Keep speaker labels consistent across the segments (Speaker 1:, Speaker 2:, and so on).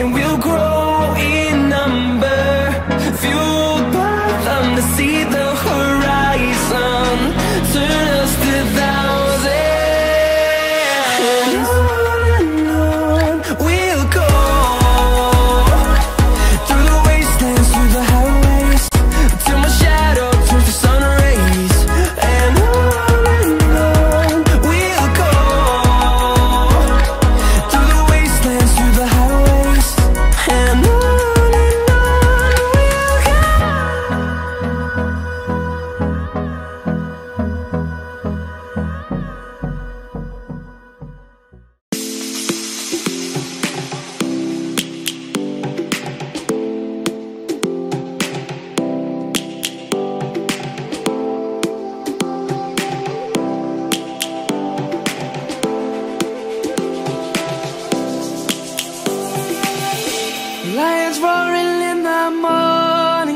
Speaker 1: and we'll grow.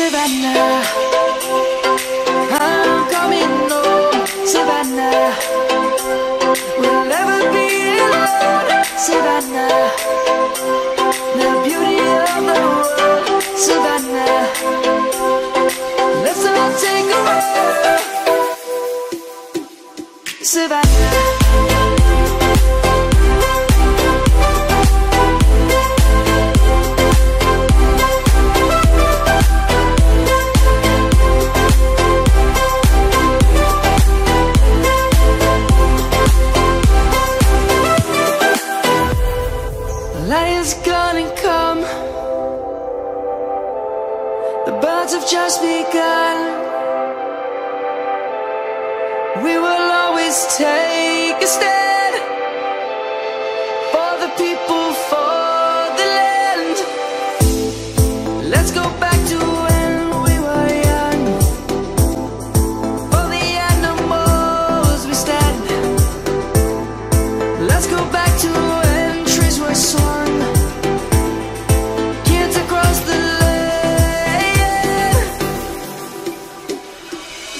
Speaker 2: Savannah just begun. We will always take.